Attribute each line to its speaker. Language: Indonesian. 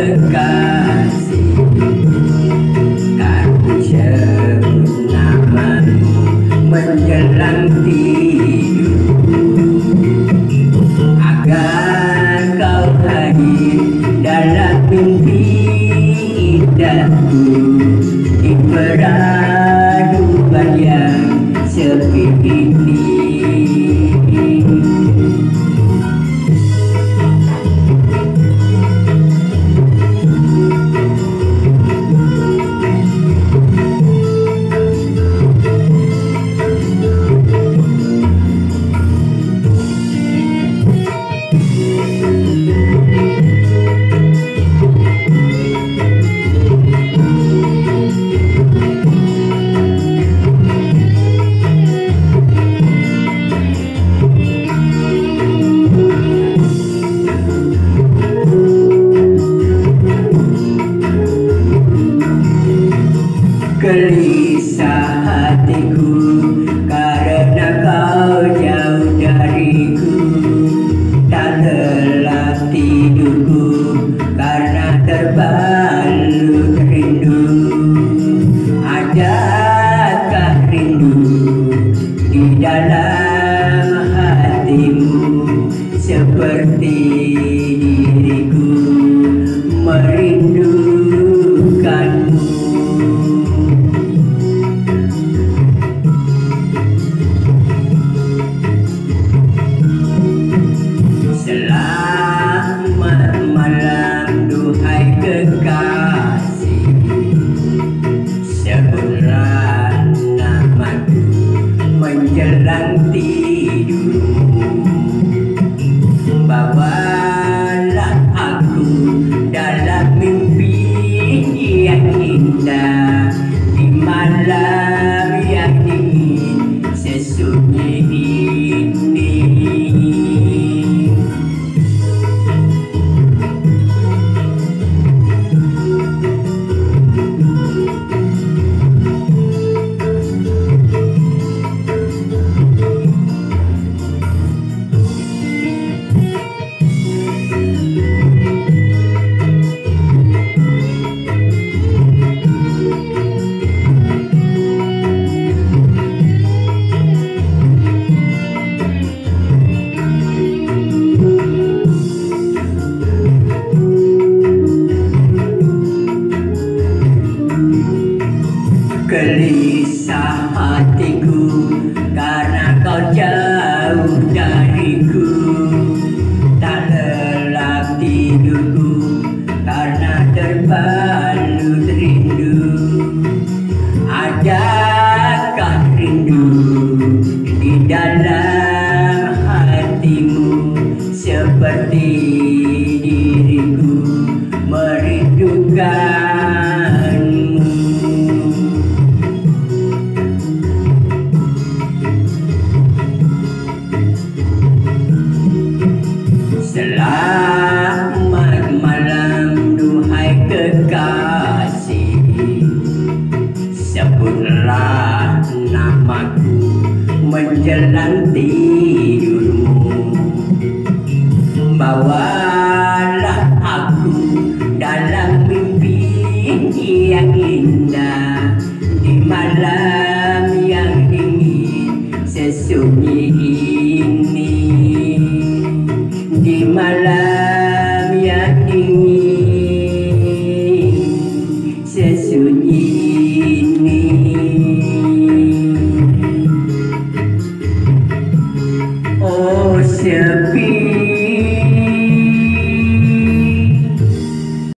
Speaker 1: kekasih Aku sebut namamu menjelang tidur Agar kau hadir dalam mimpi Gelisah hatiku seperti Bawalah aku dalam mimpi yang indah. Di malam yang dingin sesunyi Gelisah hatiku karena kau jauh dariku. Tak lelap tidurku karena terbalut rindu. Adakah rindu di dalam hatimu? Seperti namaku menjelang tidurmu. Bawalah aku dalam mimpi yang indah